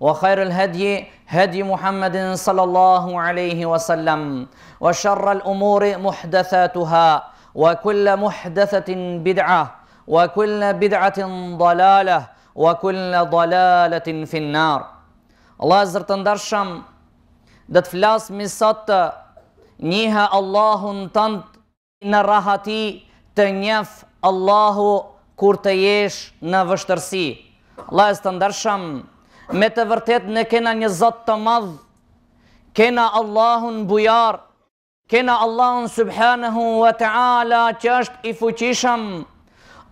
وخير الهدي هدي محمد صلى الله عليه وسلم وشر الأمور محدثاتها وكل محدثة بدعة وكل بدعة ضلالة وكل ضلالة في النار الله عز وجل ndarshëm dhe të flasmi sot njiha Allahun tënd Në rahati të njef Allahu kur të jesh në vështërsi. Vllazër të ndershëm, me të vërtetë ne kena një Zot të madh, kena Allahun bujar, kena Allahun subhanahu wa ta'ala që është i fuqishëm,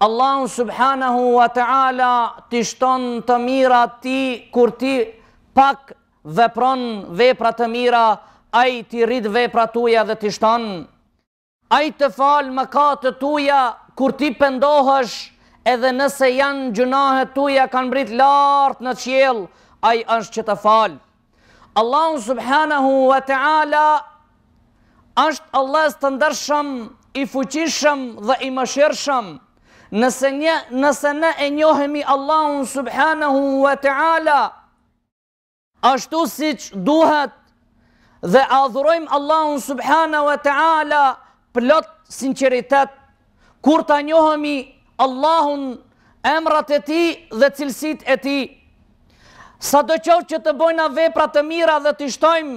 Allahu subhanahu wa ta'ala t'i shton të mirat ti kur ti pak vepron vepra të mira, ai t'i rrit veprat tuaja dhe t'i shton. Ai të fal mëkatet tuaja kur ti pendohesh, edhe nëse janë gjunahet tuaja kanë mbrri lart në qiell, ai është që të fal. Allahu subhanahu wa ta'ala është vllazër të ndershëm, i fuqishëm dhe i mëshirshëm. Nëse ne e njohemi Allahun subhanahu wa ta'ala, ashtu siç duhet dhe e adhurojmë Allahun subhanahu wa taala plot sinqeritet kur ta njohemi Allahun emrat e tij dhe cilësitë e tij sado qoftë që të bojna vepra të mira dhe t'i shtojmë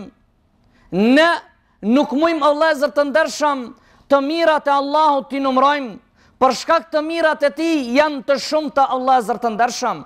ne nuk mujmë vllazër të ndershëm të mirat e Allahut t'i numrojmë për shkak të mirat e tij janë të shumta vllazër të ndershëm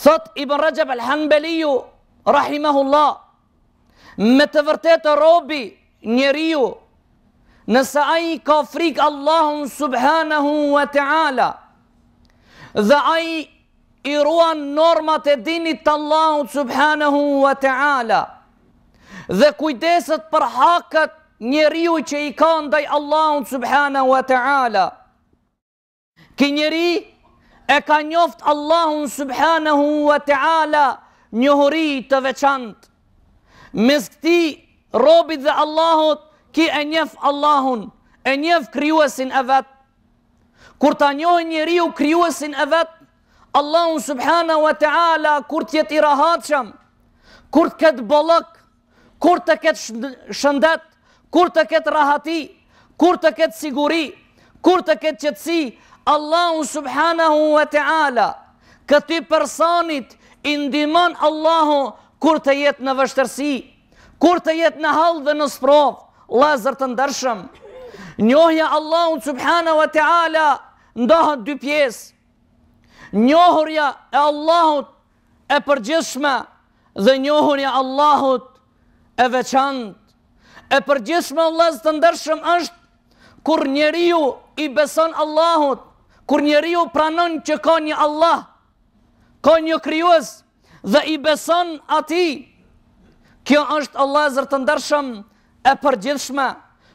Thotë Ibn Rajab al-Hanbeliu, rahimehullah, Me të vërtetë robi, njeriu, nëse ai ka frikë Allahun subhanahu wa ta'ala, dhe ai i ruan normat e dinit të Allahut subhanahu wa ta'ala, dhe kujdeset për haket njeriu që i ka ndaj Allahut subhanahu wa ta'ala, Ky njeri e ka njoft Allahun subhanahu wa ta'ala njohuri të veçantë. Mes këtij robit dhe Allahut, ky e njef Allahun, e njef krijuesin e vet. Kur ta njohë njeriu krijuesin e vet, Allahun subhanahu wa ta'ala kur të jetë i rahatshëm, kur të ketë bollëk, Kur të ketë shëndet, kur të ketë rahati, kur të ketë siguri, kur të ketë qetësi, Allahu subhanahu wa ta'ala, këtij personit i ndihmon Allahu kur të jetë në vështërsi, kur të jetë në hall dhe në sprovë, vllazër të ndershëm. Njohja Allahut subhanahu wa ta'ala, ndahet dy pjesë. Njohurja e Allahut e përgjithshme dhe njohuria e Allahut e veçantë. E përgjithshme o vëllezër të ndershëm është kur njeriu i beson Allahut, kur njeriu pranon që ka një Allah, ka një krijues dhe i beson atij. Kjo është o vëllezër të ndershëm e përgjithshme,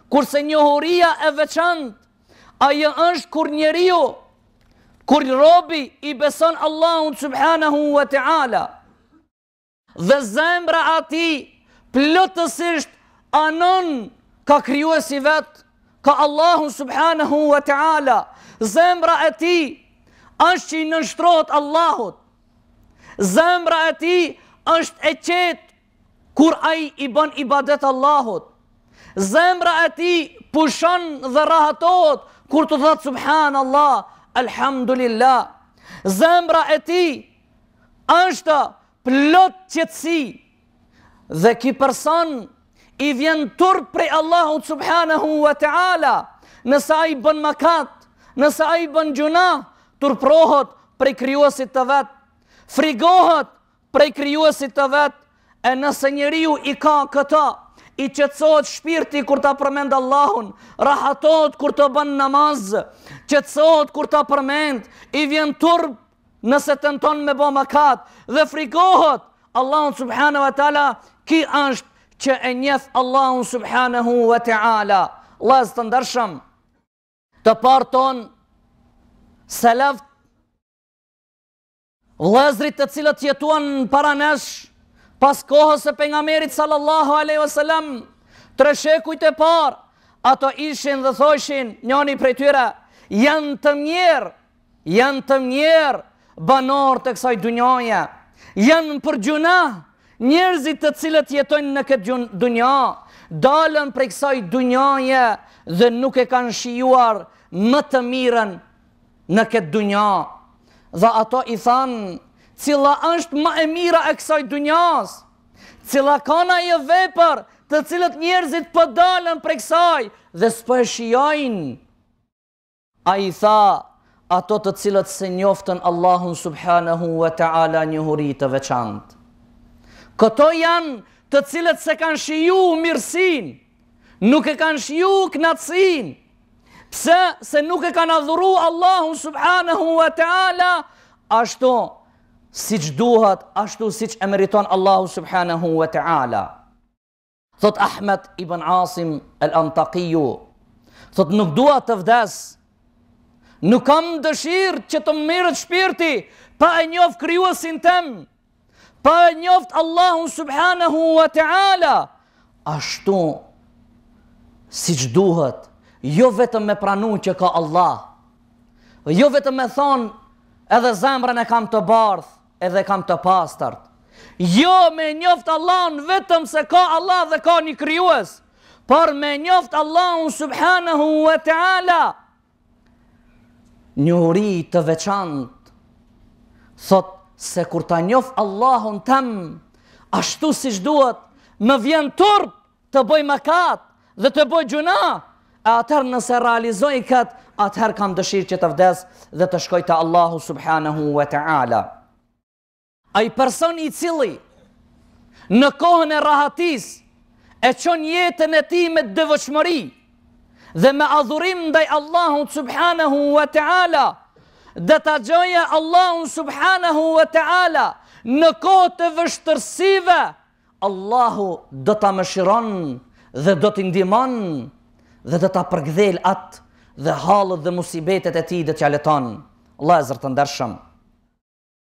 kurse njohuria e veçantë Ajo është kur njeriu kur robi i beson Allahun subhanahu wa taala dhe zemra e tij plotësisht anon ka krijuesi i vet ka Allahu subhanahu wa taala zemra e tij është që i nënshtrohet Allahut zemra e tij është e qetë Kur ai i bën ibadet Allahut, zemra e tij pushon dhe rahatohet kur të thotë subhanallah, alhamdulillah. Zemra e tij është plot qetësi dhe ki person i vjen turp prej Allahut subhanahu wa ta'ala nëse ai bën mëkat, nëse ai bën gjunah, turprohet prej krijuesit të vet, frigohet Prej krijuesit të vet, e nëse njeriu i ka këta, i qetësohet shpirti kur ta përmend Allahun, rahatohet kur të bën namaz, qetësohet kur ta përmend, i vjen turp nëse tenton me bë mëkat dhe frikohet Allahun subhanahu wa taala, ki është që e njeh Allahun subhanahu wa taala. Vëllezër të ndershëm. Të parët tonë selefët Vëllezërit të cilët jetuan para nesh, pas kohës së pejgamberit sallallahu aleyhi vësallam, tre shekujt e parë, ato ishin dhe thoshin njoni prej tyre, janë të mjerë, janë të mjerë, banorë të kësaj dunjaje, janë për gjunah, njerëzit të cilët jetojnë në këtë dunja, dalën prej kësaj dunjaje dhe nuk e kanë shijuar më të mirën në këtë dunja. Dhe ato i thanë, cila është më e mira e kësaj dunjasë? Cila kan ajo vepër të cilët njerëzit po dalën prej kësaj dhe s'po e shijojnë? Ai tha, ato të cilët s'e njoftën Allahun subhanahu wa ta'ala njohuri të veçantë. Këto janë të cilët s'e kanë shiju mirësinë, nuk e kanë shiju knaqsinë, Pse se nuk e kanë adhuru Allahun subhanahu wa ta'ala ashtu siç duhet, ashtu siç e meriton Allahu subhanahu wa ta'ala. Thotë Ahmed ibn Asim el Antakiju, thotë nuk dua të vdes, nuk kam dëshirë që të mirret shpirti pa e njoft krijuesin tem, pa e njoft Allahun subhanahu wa ta'ala, ashtu siç duhet, jo vetëm me pranu që ka Allah, jo vetëm me thonë edhe zemrën e kam të bardhë, edhe e kam të pastërt, jo me e njoft Allahun vetëm se ka Allah dhe ka një krijues, por me e njoft Allahun subhanahu wa ta'ala, Njohuri të veçantë thotë se kur ta njoh Allahun tem ashtu siç duhet, më vjen turp të bëj mëkat dhe të bëj gjynah, e atëherë nëse e realizoj këtë, atëherë kam dëshirë që të vdes dhe të shkoj te Allahu subhanahu wa ta'ala. Ai person i cili në kohën e rahatisë e çon jetën e tij me devotshmëri dhe me adhurim ndaj Allahut subhanahu wa taala, do ta gjejë Allahun subhanahu wa taala në kohë të vështirësive, Allahu do ta mëshiron dhe do ta ndihmon dhe do ta përkëdhel atë dhe hallet dhe musibetet e tij do t'ia lehton. Vllazër të ndershëm.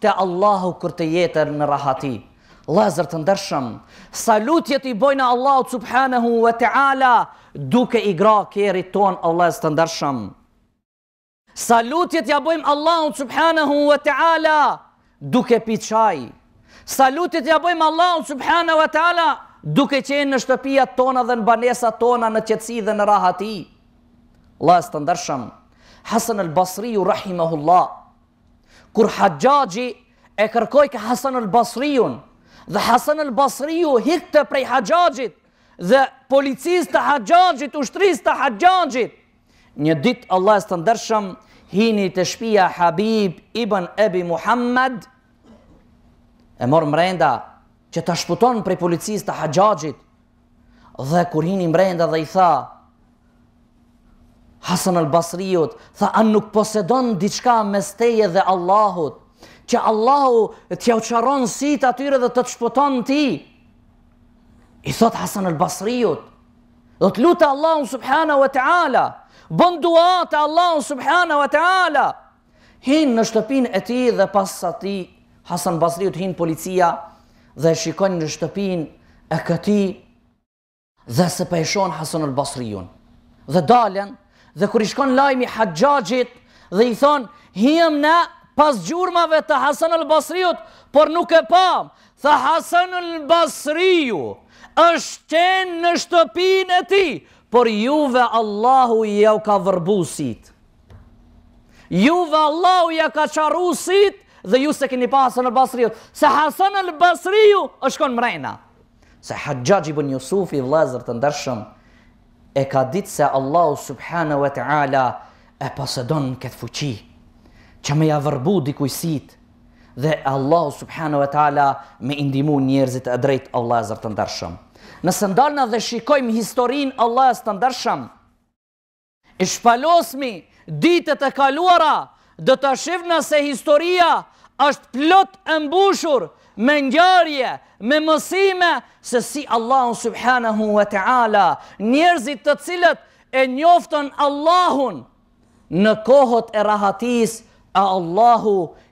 Te Allahu kur të jetë në rahati. Vllazër të ndershëm, sa lutje ia bojmë Allahut subhanehu ve teala duke i gra kerrit tonë vllazër të ndershëm. Sa lutje ia bojmë Allahut subhanehu ve teala duke pi çaj. Sa lutje ia bojmë Allahut subhanehu ve teala duke qenë në shtëpijat tona dhe në banesat tona në qetësi dhe në rahati. Vllazër të ndershëm, Hasan al-Basriu rahimahullah Kur Haxhaxhi e kërkojke Hasan al Basriun, dhe Hasan al Basriu hikte prej Haxhaxhit dhe policisë të Haxhaxhit, ushtrisë të Haxhaxhit. Një ditë vllazër të ndershëm hini te shpia Habib ibn Ebi Muhammed, e morr mrenda që ta shpëton prej policisë të Haxhaxhit, Dhe kur hini mbrenda dhe i tha Hasan al Basriut, tha a nuk posedon diçka mes teje dhe Allahut, që Allahu t'jau qorron sytë atyre dhe të të shpëton ti. I thot Hasan al Basriut, do të lus Allahun subhanahu wa taala, bën dua te Allahu subhanahu wa taala. Hynë në shtëpinë e tij dhe pas atij Hasan Basriut hynë policia dhe e shikojnë në shtëpinë e këtij dhe s'e po e shohën Hasanul Basriun. Dhe dalen dhe kur i shkon lajmi Haxhaxhit dhe i thon hymë ne pas gjurmave të Hasanul Basriut, por nuk e pam. Tha Hasanul Basriu është qenë në shtëpinë e tij, por juve Allahu jau ka vërbu sytë. Juve Allahu ja ka qorru sytë dhe ju s'e keni pa Hasan al Basriu. Se Hasan al Basriu është kon mrena. Se Hajjaj ibn Jusufi vllezër të ndershëm e ka ditë se Allahu subhana wa ta'ala e posedon këtë fuqi që me ja vërbu dikujt sytë dhe Allahu subhana wa ta'ala me i ndihmu njerëzit e drejtë vllezër të ndershëm. Nëse ndalna dhe shikojmë historinë vllezër të ndershëm, E shpalosmi ditët e kaluara, do ta shifna se historia është plot e mbushur me ngjarje, me mësime se si Allahu subhanahu wa ta'ala njerëzit të cilët e njoftën Allahun në kohët e rahatisë, Allahu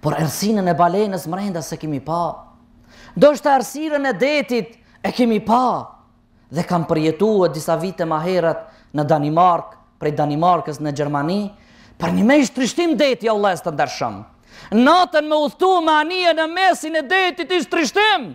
Por errësinën e balenës mrenda s'e kemi pa. Ndoshta errësirën e detit e kemi pa. Dhe kam përjetue disa vite ma herët në Danimark, prej Danimarkës në Gjermani, përnime ish trishtim deti o vllezër të ndershëm. Natën me udhtu me anije në mesin e detit ish trishtim.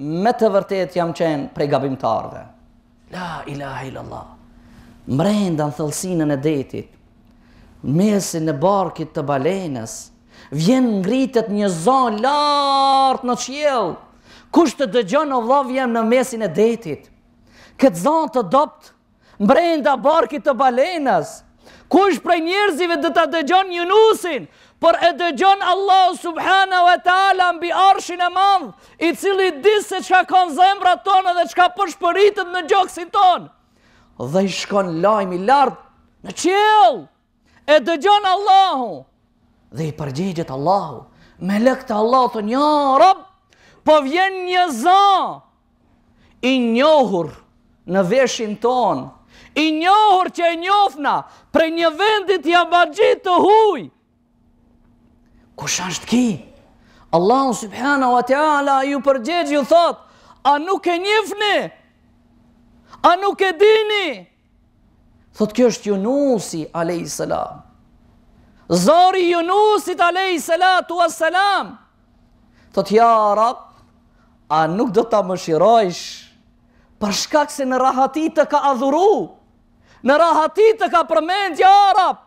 Me të vërtetë jam qenë prej gabimtarëve. La ilahe illa. Mrenda në thellësinën e detit, mesin e barkit të balenës, vjen ngritet një zo lart në qiell. Kush të dëgjon o vëllau jem në mesin e detit. Këtë zo të dobët mbrenda barkit të balenës. Kush prej njerëzive do ta dëgjon Junusin, por e dëgjon Allahu subhanahu wa taala mbi arshin e madh, i cili di se çka kanë zemrat tona dhe çka pëshpëritet në gjoksin tonë. Dhe i shkon lajmi lart në qiell. E dëgjon Allahu. Dhe i përgjigjet Allahu. Melekët e Allahut thonë ja Rab, po vjen një za, i njohur në veshin tonë, i njohur që e njofna prej një vendi të jabanxhi, të huj. Kush është ki? Allahu subhana wa ta'ala ju përgjegj ju thotë, a nuk e njifni? A nuk e dini? Thot kjo është Junusi alayhis salam. Zoni i Junusit alayhis salatu was salam. Thot ja Rab, a nuk do ta mëshirojsh për shkak se në rahati të ka adhuru, në rahati të ka përmend ja Rab.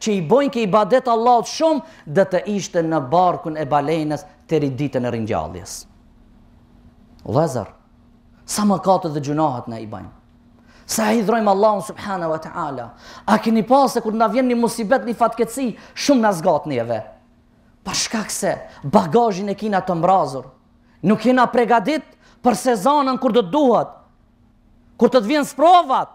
që i bojke ibadet Allahut shumë do të ishte në barkun e balenës deri ditën e ringjalljes. Vëllezër, sa mëkate dhe gjunahe na i bëjmë. Sa e hidhrojmë Allahun subhanahu wa ta'ala A keni pa se kur na vjen një musibet një fatkeqësi Shumë na zgat neve Për shkak se bagazhin e kina të mbrazur Nuk kina pregadit për sezonën kur do të duhet Kur do të vjen sprovat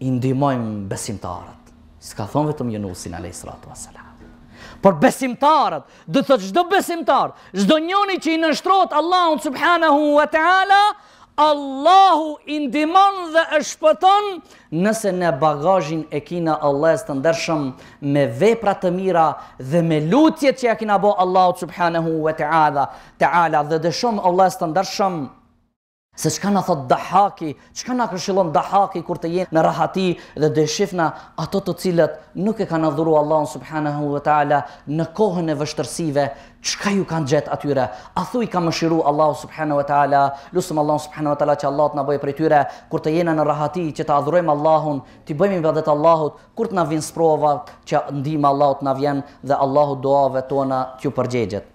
i ndihmojmë besimtarët. S'ka thonë vetëm Junusin alayhis salatu wassalam. Por besimtarët, do të thotë çdo besimtar, çdo njoni që i nënshtrohet Allahut subhanahu wa taala, Allahu i ndihmon dhe e shpëton nëse ne bagazhin e kina vëllezër të ndershëm me vepra të mira dhe me lutjet që ja kina bo Allahut subhanahu wa ta'ala ta'ala dhe dëgjoni vëllezër të ndershëm Se çka na thot Dahaki, çka na këshillon Dahaki kur të jenë në rahati dhe do shifna ato të cilët nuk e kanë adhuru Allahun subhanahu wa taala në kohën e vështërsive, çka ju kanë gjet atyre? A thu i ka mëshiru Allahu subhanahu wa taala, lusim Allahun subhanahu wa taala që Allah të na bëjë prej tyre kur të jena në rahati që të adhurojmë Allahun, të bëjmë ibadet Allahut, kur të na vin sprova që ndihma Allahut t'na vjen dhe Allahu duave tona t'ju përgjegjet.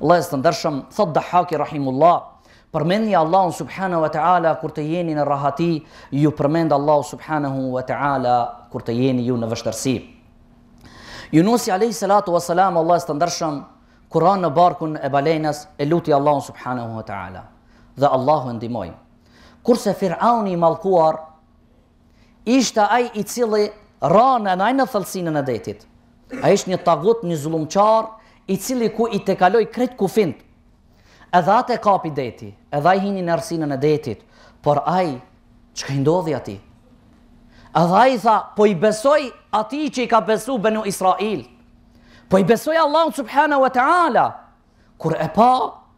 Vëllezër të ndershëm, thotë Dahhaki rahimullah, përmendni Allahun subhanahu wa taala kur të jeni në rahati, ju përmend Allahu subhanahu wa taala kur të jeni ju në vështirësi. Yunusi alayhi salatu wa salam vëllezër të ndershëm, kur ra në barkun e balenës e luti Allahun subhanahu wa taala dhe Allahu e ndihmoi. Kurse Firauni i mallkuar Ishte ai i cili ra në ai në thellësinën e detit. Ai ishte një tagut, një zullumqar, i cili ku i tejkaloi krejt kufinjt. Edhe atë e kapi deti, edhe ai hini në errësinën e detit, por ai çka i ndodhi atij? Edhe ai tha, po i besoj atij që i ka besu Benu Israil. Po i besoj Allahut subhanahu wa taala. Kur e pa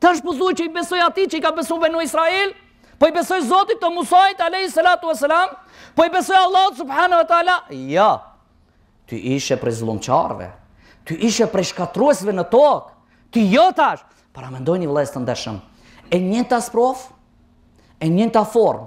Tash po thua që i besoj atij që i ka besu Benu Israil, po i besoj Zotit të Musait alayhi salatu wasalam, po i besoj Allahut subhanahu wa taala. Jo. Ti ishe prej zullumqarëve. Ti ishe prej shkatruesve në tokë. Ti jo tash. Pra mendojni vëllezër të ndershëm. E njëjta sprovë, e njëjta formë,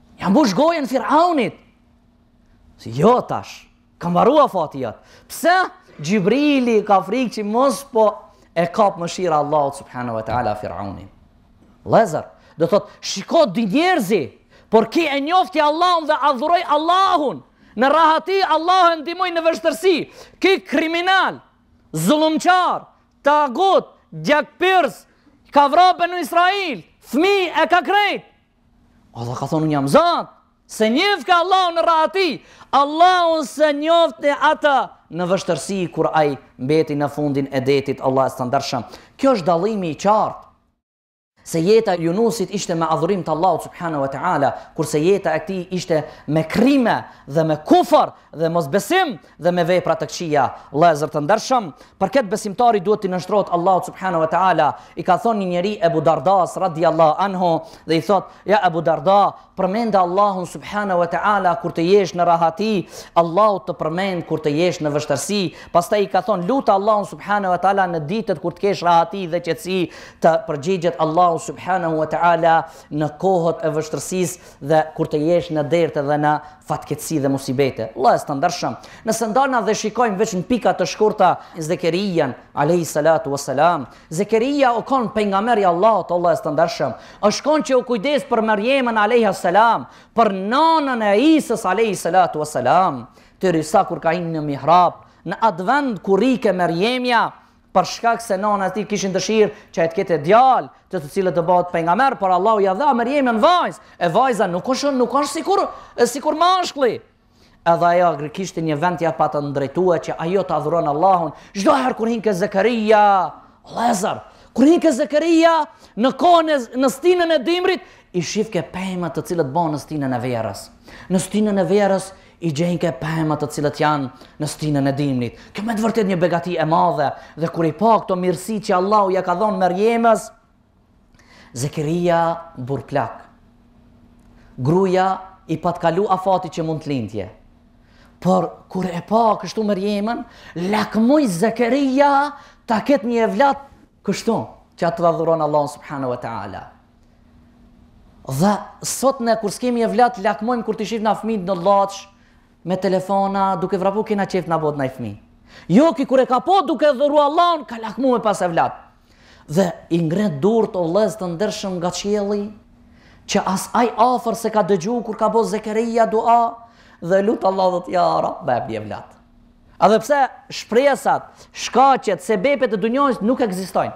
Ja mbush gojën Firaunit. Ti jo tash, ka mbarua afati jot. Pse? Xhibrili ka frikë që mos po e kap mëshira Allahut subhanahu wa taala Firaunin. Vëllezër, do thot, shiko dy njerëzit, por ki e njofti Allahun dhe adhuroi Allahun. Në rahati Allah e ndihmoi në vështërsi. Ki kriminal, zullumqar, tagut, gjakpirs, ka vra Benu Israil, fmi e ka krejt. O, ka thonë, unë jam Zot, s'e njeh ka Allahun në rahati, Allahu s'e njofti ata në vështirsi kur ai mbeti në fundin e detit, vllazën të ndershëm. Kjo është dallimi i qartë, se jeta e Junusit ishte me adhurim të Allahut subhanahu wa ta'ala, kurse jeta e tij ishte me krime dhe me kufër dhe mosbesim, dhe me vepra të këqija, vëllezër të ndershëm, për këtë besimtari duhet t'i nënshtrohet Allahut subhanahu wa taala. I ka thonë një njeri Abu Dardas radhiyallahu anhu dhe i thotë: "Ja Abu Darda, përmende Allahun subhanahu wa taala kur të jesh në rahati, Allahu të përmend kur të jesh në vështirësi." Pastaj i ka thonë: "Lute Allahun subhanahu wa taala në ditët kur të kesh rahati dhe qetësi, të përgjigjet Allahu subhanahu wa taala në kohët e vështirësisë." Dhe kur të jesh në derte dhe në fatkeqësi dhe musibete. Vllazën të ndershëm. Nëse ndalna dhe shikojmë veç në pika të shkurta Zekerijan, alejhi salatu wa salam. Zekerija u kon pejgamber i Allahut, vllazën të ndershëm. Është kon që u kujdes për Mërjemën, alejha salam, për nanën e Isës, alejhi salatu wa salam. Derisa kur ka hinë në mihrab, në atë vend ku rrike Mërjemja, për shkak se nana e tij kishin dëshirë që ai të ketë djalë, të të cilët të bohet pejgamber, por Allahu ia dha Mërjemen vajzë, e vajza nuk është nuk është sikur sikur mashkulli. Edhe ajo kishte një vend ja patën drejtue që ajo të adhuron Allahun. Çdo herë kur hinke Zekeria, vllezër, kur hinke Zekeria në kohën në stinën e dimrit, i shifke pemë të cilat bojn në stinën e verës. Në stinën e verës I gjenke pemët të cilat janë në stinën e dimnit. Kjo me të vërtetë një begati e madhe. Dhe kur i pa këto mirësi që Allahu ja ka dhonë Mërjemës, Zekerija burrë plak. Grujas i pat kalu afati që mund të lindte. Por, kur e pa kështu Mërjemën, lakmoi Zekerija ta ketë një evlat kështu, që të adhuron Allahun subhanahu wa ta'ala. Dhe sot ne kur s'kemi evlat lakmojmë kur t'i shofna fëmijët në llaç me telefona duke vrapu kena qef na bohet nji fëmijë. Jo ki kur e ka pa duke adhuru Allahun ka lakmu me pas evlat. Dhe i ngre durt o vëllezër të ndershëm nga qielli që as ai afër s'e ka dëgju kur ka bo Zekeria dua dhe i lutet Allahut ja Rabb e bje evlat. Edhe pse shpresat, shkaqet, sebepet e dunjasë nuk ekzistojnë.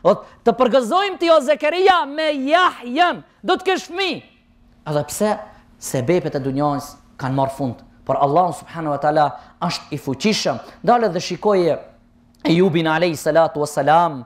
Dhe të përgëzojmë ti o Zekeria me Jahjan, do të kesh fëmijë. Edhe pse sebepet e dunjasë kanë marrë fund, por Allahu subhanahu wa taala është i fuqishëm. Ndalu edhe shikoje Ejubin alayhi salatu wassalam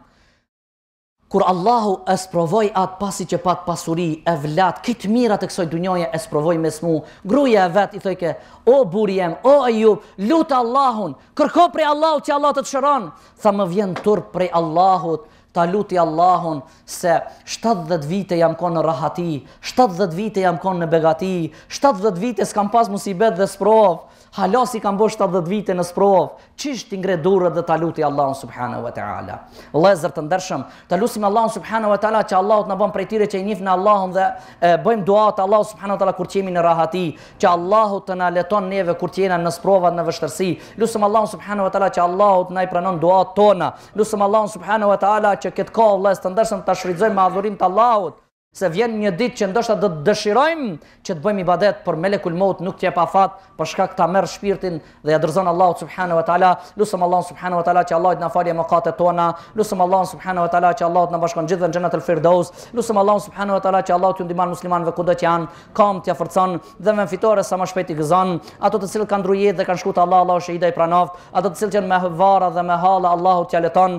kur Allahu e sprovoi atë pasi që pat pasuri, evlat, krejt të mirat të kësaj dunjaje e sprovoi me smuj, gruja e vet i thojke, o burri jem, o Ejub, lute Allahun, kërko prej Allahut që Allahu të të shëron, Tha më vjen turp prej Allahut ta luti Allahun se shtatëdhjetë vite jam kon në rahati, shtatëdhjetë vite jam kon në begati, shtatëdhjetë vite s'kam pas musibet dhe sprovë, hala s'i kam bo shtatëdhjetë vite në sprovë, qysh t'i ngre durët dhe ta luti Allahun subhanahu wa taala. Vëllezër të ndershëm, Ta lusim Allahun subhanahu wa taala që Allahu të na bën prej tyre që e njifnë Allahun dhe e, bëjmë dua te Allahu subhanahu wa taala kur jemi në rahati, që Allahu të na lehton neve kur jena në sprova në vështirësi. Lusim Allahun subhanahu wa taala që Allahu të na i pranon duat tona. Lusim Allahun subhanahu wa taala që këtë kohë vëllezër të ndershëm ta shfrytëzojmë me adhurim të Allahut. se vjen një ditë që ndoshta do të dëshirojmë që të bëjmë ibadet, por melekul maut nuk të jep afat për shkak ta merr shpirtin dhe ia dorëzon Allahut subhanahu wa taala. Lusim Allahun subhanahu wa taala që Allahu të na falë mëkatet tona. Lusim Allahun subhanahu wa taala që Allahu të na bashkon gjithë në xhenetul firdaus. Lusim Allahun subhanahu wa taala që Allahu t'u ndihmon muslimanëve kudo që janë, kambët ua forcon dhe me fitore sa më shpejt i gëzon. Ato të cilët kanë ndru jetë dhe kanë shkuar te Allahu, Allahu shehida i pranoft. Ato të cilët janë me varra dhe me halla, Allahu t'ia lehton.